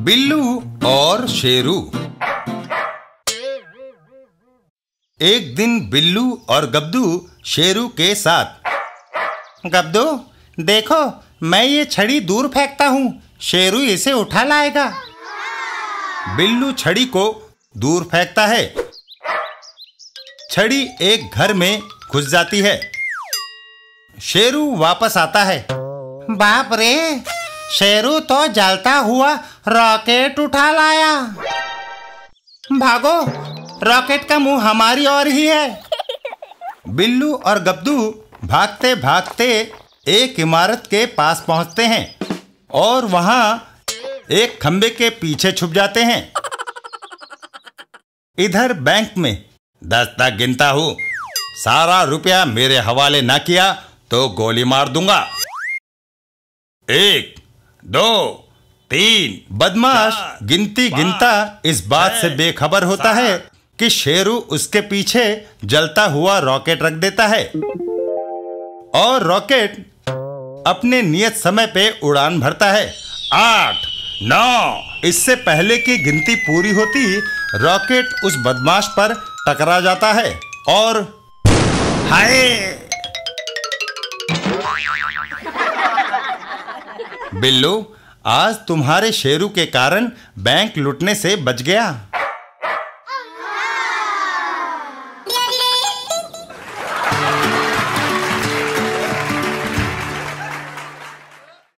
बिल्लू और शेरू। एक दिन बिल्लू और गब्दू शेरू के साथ। गब्दू, देखो, मैं ये छड़ी दूर फेंकता हूँ। शेरू इसे उठा लाएगा। बिल्लू छड़ी को दूर फेंकता है। छड़ी एक घर में घुस जाती है। शेरू वापस आता है। बाप रे! शेरू तो जलता हुआ रॉकेट उठा लाया। भागो, रॉकेट का मुँह हमारी ओर ही है। बिल्लू और गब्दू भागते भागते एक इमारत के पास पहुँचते हैं और वहाँ एक खंबे के पीछे छुप जाते हैं। इधर बैंक में दस तक गिनता हूँ। सारा रुपया मेरे हवाले ना किया तो गोली मार दूँगा। एक दो तीन बदमाश गिनती गिनता इस बात से बेखबर होता है कि शेरू उसके पीछे जलता हुआ रॉकेट रख देता है। और रॉकेट अपने नियत समय पे उड़ान भरता है। आठ नौ इससे पहले की गिनती पूरी होती रॉकेट उस बदमाश पर टकरा जाता है। और हाय। बिल्लू आज तुम्हारे शेरू के कारण बैंक लूटने से बच गया।